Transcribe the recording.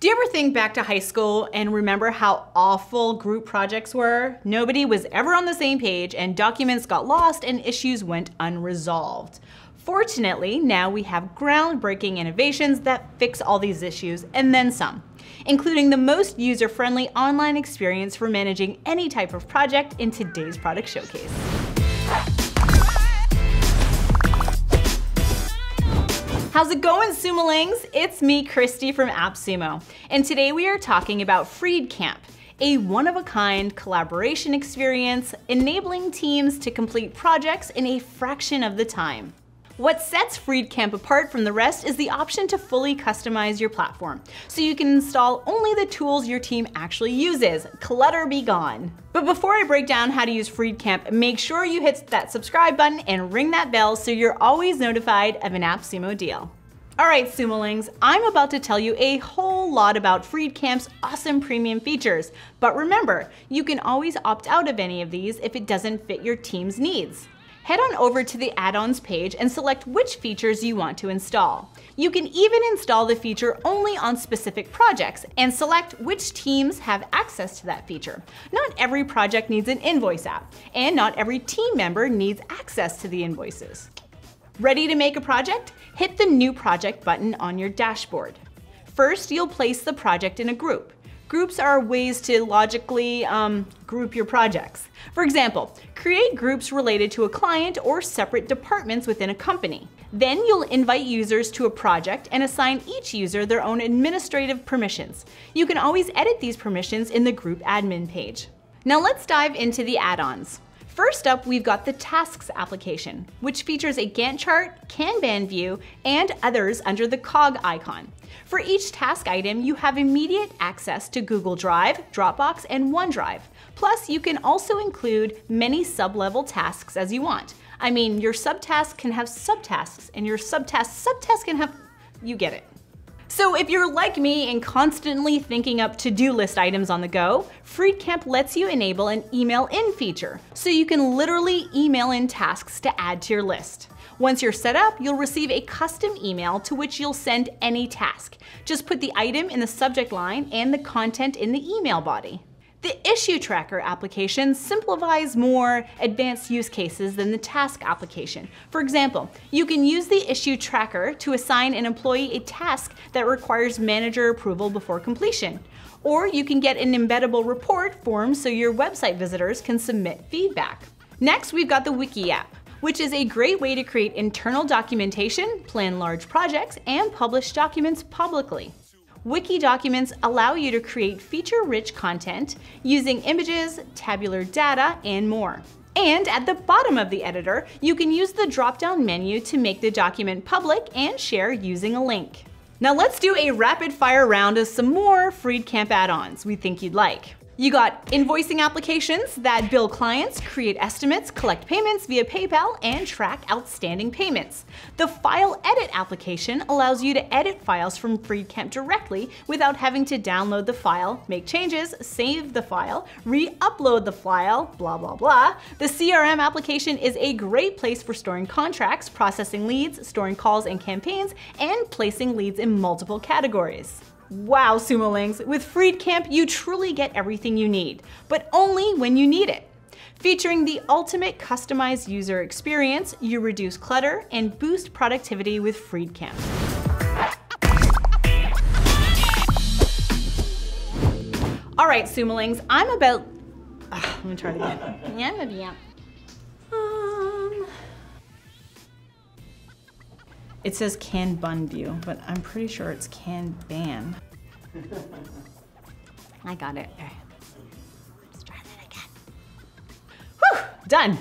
Do you ever think back to high school and remember how awful group projects were? Nobody was ever on the same page and documents got lost and issues went unresolved. Fortunately, now we have groundbreaking innovations that fix all these issues and then some, including the most user-friendly online experience for managing any type of project in today's product showcase. How's it going, Sumolings? It's me, Christy from AppSumo, and today we are talking about Freedcamp, a one-of-a-kind collaboration experience enabling teams to complete projects in a fraction of the time. What sets Freedcamp apart from the rest is the option to fully customize your platform, so you can install only the tools your team actually uses. Clutter be gone. But before I break down how to use Freedcamp, make sure you hit that subscribe button and ring that bell so you're always notified of an AppSumo deal. Alright Sumolings, I'm about to tell you a whole lot about Freedcamp's awesome premium features, but remember, you can always opt out of any of these if it doesn't fit your team's needs head on over to the add-ons page and select which features you want to install. You can even install the feature only on specific projects and select which teams have access to that feature. Not every project needs an invoice app, and not every team member needs access to the invoices. Ready to make a project? Hit the New Project button on your dashboard. First, you'll place the project in a group. Groups are ways to logically um, group your projects. For example, create groups related to a client or separate departments within a company. Then you'll invite users to a project and assign each user their own administrative permissions. You can always edit these permissions in the group admin page. Now let's dive into the add-ons. First up, we've got the Tasks application, which features a Gantt chart, Kanban view, and others under the cog icon. For each task item, you have immediate access to Google Drive, Dropbox, and OneDrive. Plus, you can also include many sub-level tasks as you want. I mean, your subtask can have subtasks, and your subtask subtask can have, you get it. So if you're like me and constantly thinking up to-do list items on the go, Freedcamp lets you enable an email in feature, so you can literally email in tasks to add to your list. Once you're set up, you'll receive a custom email to which you'll send any task. Just put the item in the subject line and the content in the email body. The Issue Tracker application simplifies more advanced use cases than the task application. For example, you can use the Issue Tracker to assign an employee a task that requires manager approval before completion. Or you can get an embeddable report form so your website visitors can submit feedback. Next, we've got the Wiki app which is a great way to create internal documentation, plan large projects, and publish documents publicly. Wiki documents allow you to create feature-rich content using images, tabular data, and more. And at the bottom of the editor, you can use the drop-down menu to make the document public and share using a link. Now let's do a rapid fire round of some more Freedcamp add-ons we think you'd like. You got invoicing applications that bill clients, create estimates, collect payments via PayPal, and track outstanding payments. The File Edit application allows you to edit files from Freedcamp directly without having to download the file, make changes, save the file, re-upload the file, blah blah blah. The CRM application is a great place for storing contracts, processing leads, storing calls and campaigns, and placing leads in multiple categories. Wow, Sumolings, with Freedcamp, you truly get everything you need, but only when you need it. Featuring the ultimate customized user experience, you reduce clutter and boost productivity with Freedcamp. All right, Sumolings, I'm about, uh, let me try it again. Yeah, maybe, yeah. It says can bun view, but I'm pretty sure it's can ban. I got it. Let's try that again. Whew, done.